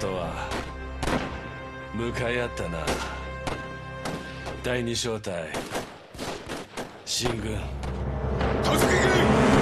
とは向かい合ったな。第二小隊。進軍。助け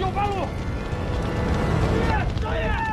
有八路！少爷，少爷，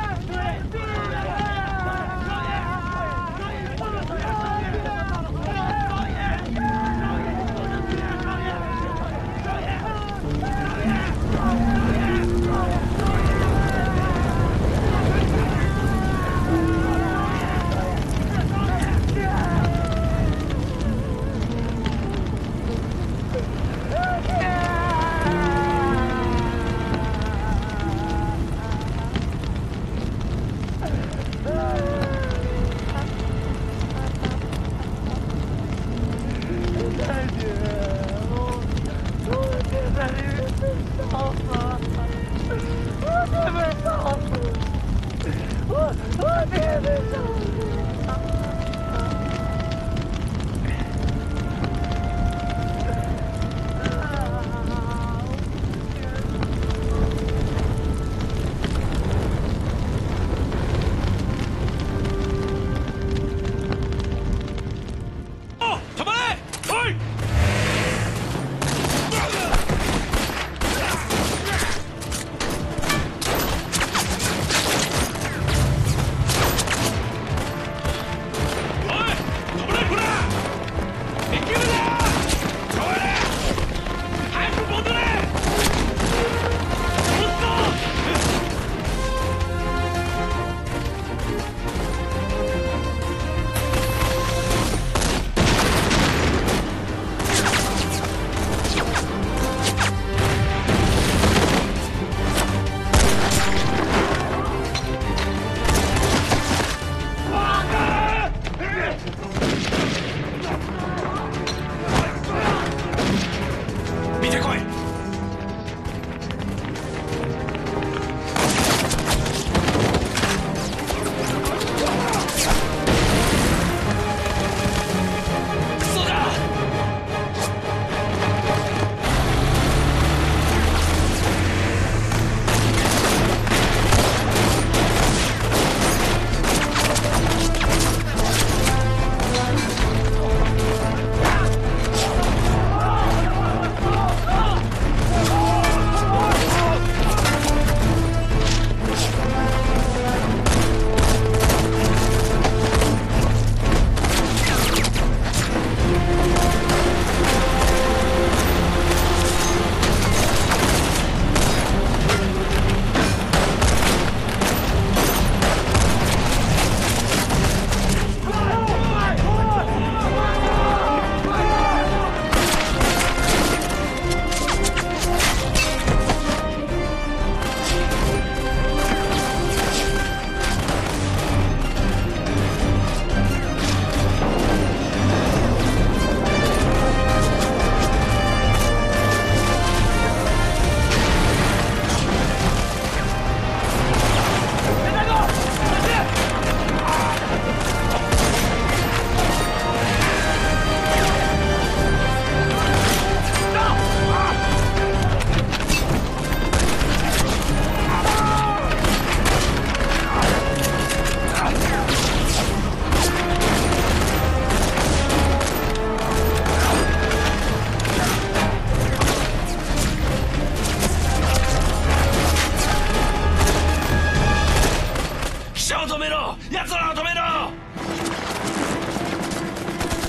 や止めろ。奴らを止めろ。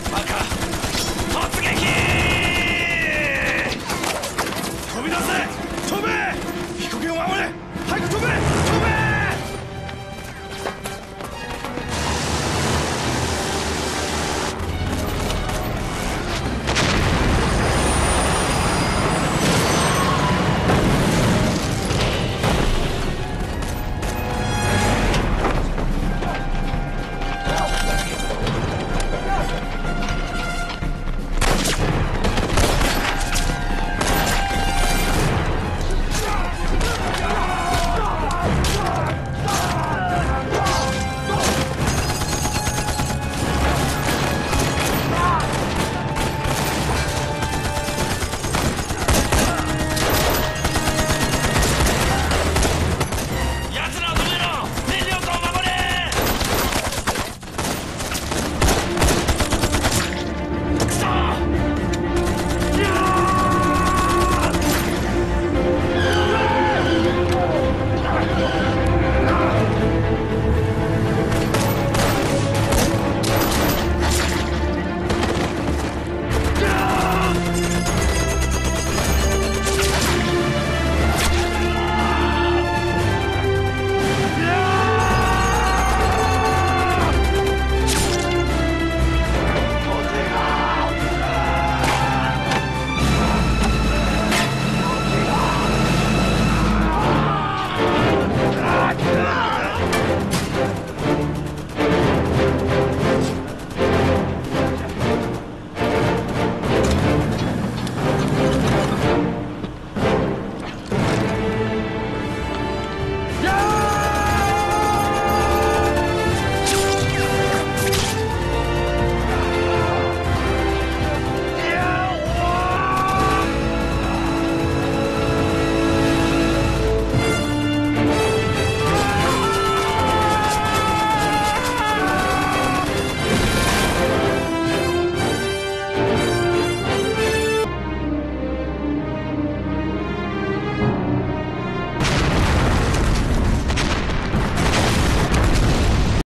バカ。